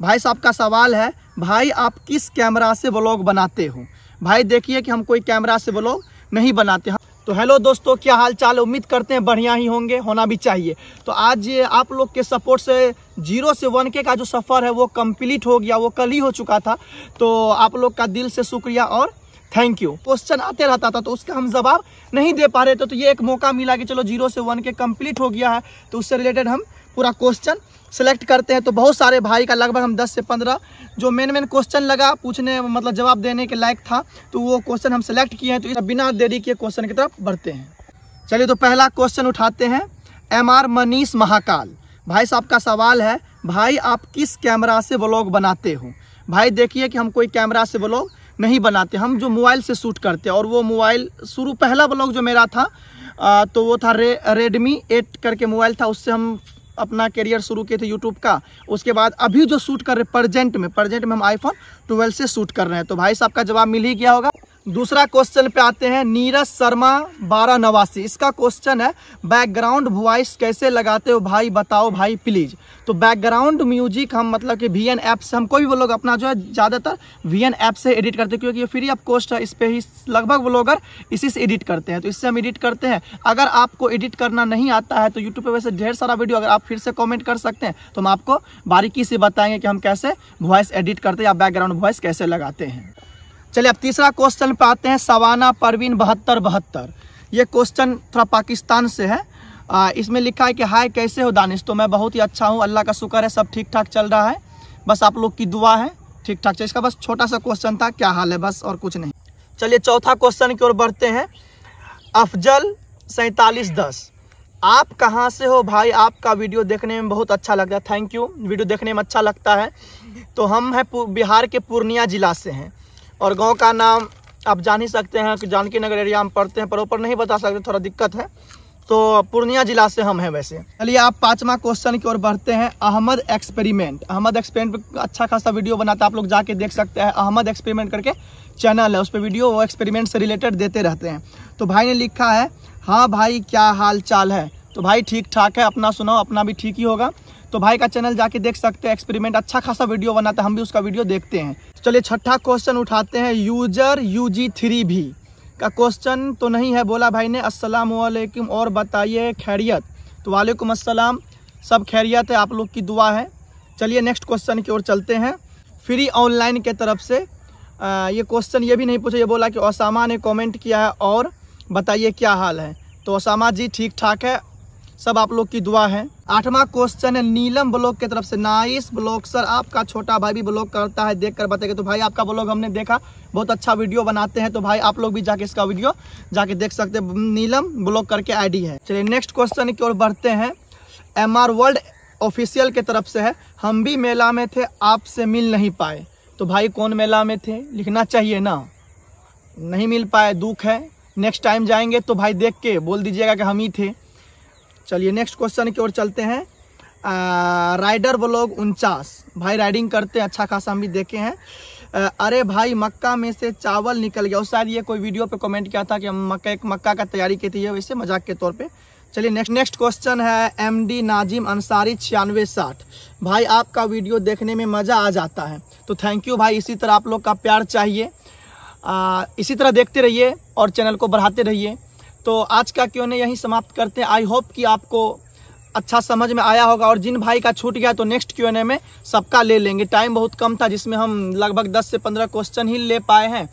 भाई साहब का सवाल है, भाई आप किस कैमरा से ब्लॉग बनाते हो? भाई देखिए कि हम कोई कैमरा से ब्लॉग नहीं बनाते। हैं तो हेलो दोस्तों, क्या हाल चाल उम्मीद करते हैं बढ़िया ही होंगे, होना भी चाहिए। तो आज ये आप लोग के सपोर्ट से ज़ीरो से वन के का जो सफ़र है, वो कंप्लीट हो गया, वो कल ही हो चुका था। तो आप लोग का दिल से शुक्रिया और थैंक यू क्वेश्चन आते रहता था तो उसका हम जवाब नहीं दे पा रहे थे। तो ये एक मौका मिला कि चलो ज़ीरो से वन के कंप्लीट हो गया है तो उससे रिलेटेड हम पूरा क्वेश्चन सेलेक्ट करते हैं तो बहुत सारे भाई का लगभग हम 10 से 15 जो मेन मेन क्वेश्चन लगा पूछने मतलब जवाब देने के लायक था तो वो क्वेश्चन हम सेलेक्ट किए हैं तो बिना देरी के क्वेश्चन की तरफ़ बढ़ते हैं। चलिए तो पहला क्वेश्चन उठाते हैं एम आर मनीष महाकाल। भाई साहब का सवाल है भाई आप किस कैमरा से ब्लॉग बनाते हो? भाई देखिए कि हम कोई कैमरा से ब्लॉग नहीं बनाते हम जो मोबाइल से शूट करते हैं और वो मोबाइल शुरू पहला ब्लॉग जो मेरा था आ, तो वो था रे रेडमी एट करके मोबाइल था उससे हम अपना करियर शुरू किए थे यूट्यूब का। उसके बाद अभी जो शूट कर रहे प्रजेंट में प्रजेंट में हम आईफोन ट्वेल्व से शूट कर रहे हैं। तो भाई साहब का जवाब मिल ही गया होगा। दूसरा क्वेश्चन पे आते हैं, नीरज शर्मा, बारह नवासी। इसका क्वेश्चन है बैकग्राउंड वॉइस कैसे लगाते हो? भाई बताओ, भाई प्लीज़ तो बैकग्राउंड म्यूज़िक हम मतलब कि वी एन ऐप से हम कोई भी लोग अपना जो है, ज़्यादातर वी एन ऐप से एडिट करते हैं, क्योंकि ये फ्री ऑफ़ कॉस्ट है, इस पर ही लगभग वो लोग इसी से एडिट करते हैं। तो इससे हम एडिट करते हैं। अगर आपको एडिट करना नहीं आता है तो यूट्यूब पर वैसे ढेर सारा वीडियो अगर आप फिर से कॉमेंट कर सकते हैं तो हम आपको बारीकी से बताएँगे कि हम कैसे वॉइस एडिट करते हैं या बैकग्राउंड वॉइस कैसे लगाते हैं। चलिए अब तीसरा क्वेश्चन पे आते हैं सवाना परवीन बहत्तर बहत्तर। ये क्वेश्चन थोड़ा पाकिस्तान से है। आ, इसमें लिखा है कि हाय कैसे हो दानिश? तो मैं बहुत ही अच्छा हूँ अल्लाह का शुक्र है सब ठीक ठाक चल रहा है। बस आप लोग की दुआ है ठीक ठाक इसका बस छोटा सा क्वेश्चन था क्या हाल है बस और कुछ नहीं। चलिए चौथा क्वेश्चन की ओर बढ़ते हैं। अफजल सैतालीस दस। आप कहाँ से हो भाई? आपका वीडियो देखने में बहुत अच्छा लगता है। थैंक यू वीडियो देखने में अच्छा लगता है। तो हम हैं बिहार के पूर्णिया जिला से हैं। और गाँव का नाम आप जान ही सकते हैं कि जानकी नगर एरिया में पढ़ते हैं, पर ऊपर नहीं बता सकते, थोड़ा दिक्कत है। तो पूर्णिया जिला से हम हैं वैसे। चलिए आप पांचवा क्वेश्चन की ओर बढ़ते हैं, अहमद एक्सपेरिमेंट अहमद एक्सपेरिमेंट अच्छा खासा वीडियो बनाता आप लोग जाके देख सकते हैं। अहमद एक्सपेरिमेंट करके चैनल है, उस पर वीडियो वो एक्सपेरिमेंट से रिलेटेड देते रहते हैं। तो भाई ने लिखा है हाँ भाई, क्या हाल चाल है? तो भाई ठीक ठाक है, अपना सुनाओ, अपना भी ठीक ही होगा। तो भाई का चैनल जाके देख सकते हैं एक्सपेरिमेंट अच्छा खासा वीडियो बनाता है हम भी उसका वीडियो देखते हैं। चलिए छठा क्वेश्चन उठाते हैं यूज़र यू जी थ्री भी। का क्वेश्चन तो नहीं है बोला भाई ने अस्सलाम और बताइए खैरियत। तो वालेकुम अस्सलाम सब खैरियत है आप लोग की दुआ है। चलिए नेक्स्ट क्वेश्चन की ओर चलते हैं। फ्री ऑनलाइन के तरफ़ से आ, ये क्वेश्चन ये भी नहीं पूछा ये बोला कि ओसामा ने कमेंट किया है और बताइए क्या हाल है? तो ओसामा जी ठीक ठाक है सब आप लोग की दुआ है। आठवां क्वेश्चन है, नीलम ब्लॉक की तरफ़ से, नाइस ब्लॉग सर आपका छोटा भाई भी ब्लॉक करता है देख कर बताएगा तो भाई आपका ब्लॉग हमने देखा, बहुत अच्छा वीडियो बनाते हैं तो भाई आप लोग भी जाके इसका वीडियो जाके देख सकते हैं। नीलम ब्लॉक करके आईडी है। चलिए नेक्स्ट क्वेश्चन की ओर बढ़ते हैं। एम आर वर्ल्ड ऑफिशियल के तरफ़ से है, हम भी मेला में थे, आपसे मिल नहीं पाए। तो भाई कौन मेला में थे? लिखना चाहिए ना। नहीं मिल पाए, दुख है। नेक्स्ट टाइम जाएँगे तो भाई देख के बोल दीजिएगा कि हम ही थे। चलिए नेक्स्ट क्वेश्चन की ओर चलते हैं। आ, राइडर ब्लॉग उनचास। भाई राइडिंग करते अच्छा खासा हम भी देखे हैं। आ, अरे भाई मक्का में से चावल निकल गया। और शायद ये कोई वीडियो पे कमेंट किया था कि हम मक्का एक मक्का का तैयारी की थी वैसे मज़ाक के तौर पे। चलिए नेक्स्ट नेक्स्ट क्वेश्चन है एम डी नाजिम अंसारी छियानवे साठ। भाई आपका वीडियो देखने में मज़ा आ जाता है। तो थैंक यू भाई इसी तरह आप लोग का प्यार चाहिए। आ, इसी तरह देखते रहिए और चैनल को बढ़ाते रहिए। तो आज का क्यों नहीं, यहीं समाप्त करते हैं। आई होप कि आपको अच्छा समझ में आया होगा और जिन भाई का छूट गया तो नेक्स्ट क्यू में सबका ले लेंगे। टाइम बहुत कम था, जिसमें हम लगभग 10 से 15 क्वेश्चन ही ले पाए हैं।